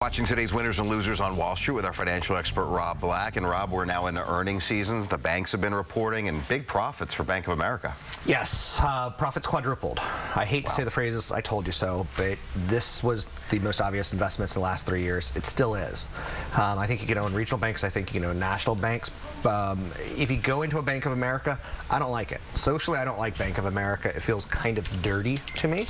Watching today's winners and losers on Wall Street with our financial expert Rob Black. And Rob, we're now in the earnings seasons. The banks have been reporting and big profits for Bank of America. Yes, uh, profits quadrupled. I hate wow. to say the phrases "I told you so," but this was the most obvious investments in the last three years. It still is. Um, I think you can own regional banks. I think you can own national banks. Um, if you go into a Bank of America, I don't like it. Socially, I don't like Bank of America. It feels kind of dirty to me.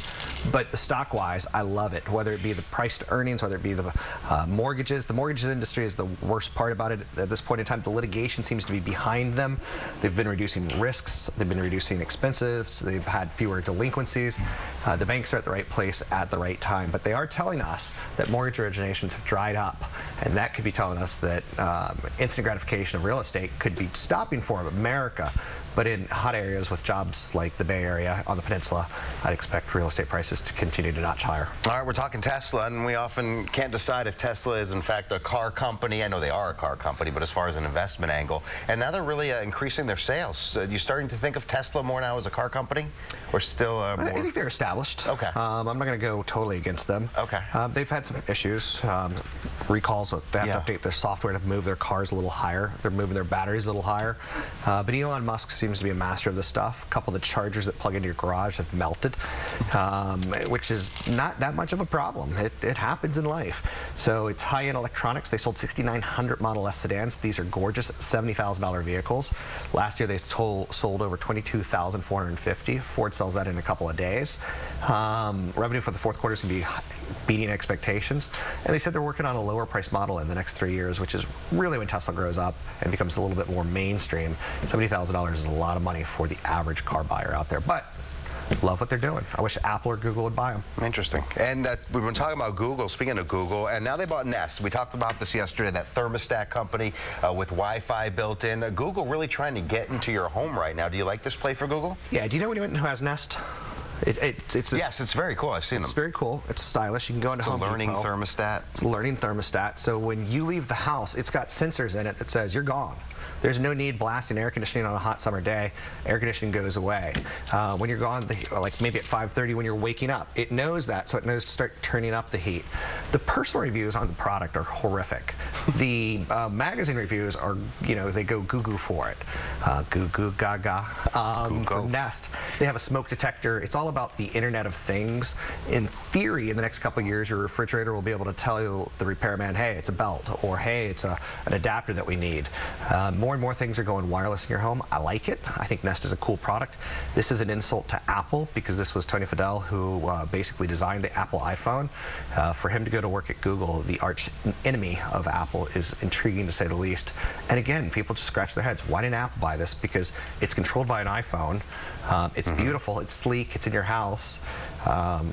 But the stock-wise, I love it. Whether it be the price to earnings, whether it be the uh, mortgages. The mortgages industry is the worst part about it at this point in time. The litigation seems to be behind them. They've been reducing risks. They've been reducing expenses. They've had fewer delinquencies. Uh, the banks are at the right place at the right time. But they are telling us that mortgage originations have dried up. And that could be telling us that um, instant gratification of real estate could be stopping for America but in hot areas with jobs like the Bay Area on the peninsula, I'd expect real estate prices to continue to notch higher. All right, we're talking Tesla, and we often can't decide if Tesla is in fact a car company. I know they are a car company, but as far as an investment angle, and now they're really uh, increasing their sales. Uh, you starting to think of Tesla more now as a car company, or still? Uh, I think they're established. Okay. Um, I'm not going to go totally against them. Okay. Um, they've had some issues, um, recalls. They have yeah. to update their software to move their cars a little higher. They're moving their batteries a little higher. Uh, but Elon Musk seems to be a master of this stuff. A couple of the chargers that plug into your garage have melted, um, which is not that much of a problem. It, it happens in life. So it's high-end electronics. They sold 6,900 Model S sedans. These are gorgeous $70,000 vehicles. Last year they told, sold over 22,450. Ford sells that in a couple of days. Um, revenue for the fourth quarter is going to be beating expectations. And they said they're working on a lower price model in the next three years, which is really when Tesla grows up and becomes a little bit more mainstream. $70,000 is a lot of money for the average car buyer out there. But love what they're doing. I wish Apple or Google would buy them. Interesting. And uh, we've been talking about Google, speaking of Google, and now they bought Nest. We talked about this yesterday, that thermostat company uh, with Wi-Fi built in. Uh, Google really trying to get into your home right now. Do you like this play for Google? Yeah. Do you know anyone who has Nest? It, it, it's yes, it's very cool. I've seen it's them. It's very cool. It's stylish. You can go into it's Home a learning Depot. thermostat. It's a learning thermostat. So when you leave the house, it's got sensors in it that says you're gone. There's no need blasting air conditioning on a hot summer day. Air conditioning goes away. Uh, when you're gone, the, like maybe at 5.30 when you're waking up, it knows that, so it knows to start turning up the heat. The personal reviews on the product are horrific. the uh, magazine reviews are, you know, they go goo-goo for it. Uh, goo-goo gaga. Um, for Nest, they have a smoke detector. It's all about the Internet of Things. In theory, in the next couple of years, your refrigerator will be able to tell you, the repairman, hey, it's a belt, or hey, it's a, an adapter that we need. Uh, more and more things are going wireless in your home. I like it. I think Nest is a cool product. This is an insult to Apple because this was Tony Fadell who uh, basically designed the Apple iPhone. Uh, for him to go to work at Google, the arch enemy of Apple, is intriguing to say the least. And again, people just scratch their heads. Why didn't Apple buy this? Because it's controlled by an iPhone. Um, it's mm -hmm. beautiful. It's sleek. It's in your house. Um,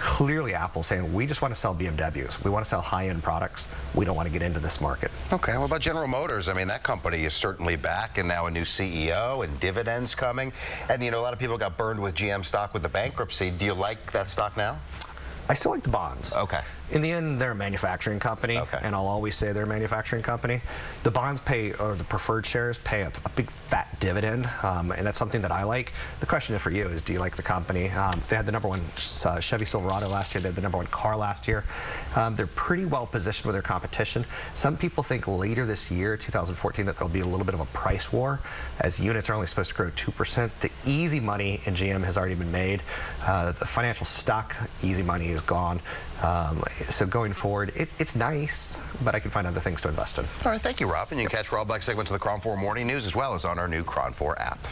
clearly, Apple saying we just want to sell BMWs. We want to sell high-end products. We don't want to get into this market. Okay. What about General Motors? I mean, that company is certainly back, and now a new CEO and dividends coming. And you know, a lot of people got burned with GM stock with the bankruptcy. Do you like that stock now? I still like the bonds. Okay. In the end, they're a manufacturing company, okay. and I'll always say they're a manufacturing company. The bonds pay, or the preferred shares pay a, a big fat dividend, um, and that's something that I like. The question is for you is, do you like the company? Um, they had the number one uh, Chevy Silverado last year. They had the number one car last year. Um, they're pretty well positioned with their competition. Some people think later this year, 2014, that there'll be a little bit of a price war, as units are only supposed to grow 2%. The easy money in GM has already been made. Uh, the financial stock easy money is gone. Um, so going forward, it, it's nice, but I can find other things to invest in. All right, thank you, Rob. And you can catch Rob Black segments of the KRON 4 Morning News as well as on our new KRON 4 app.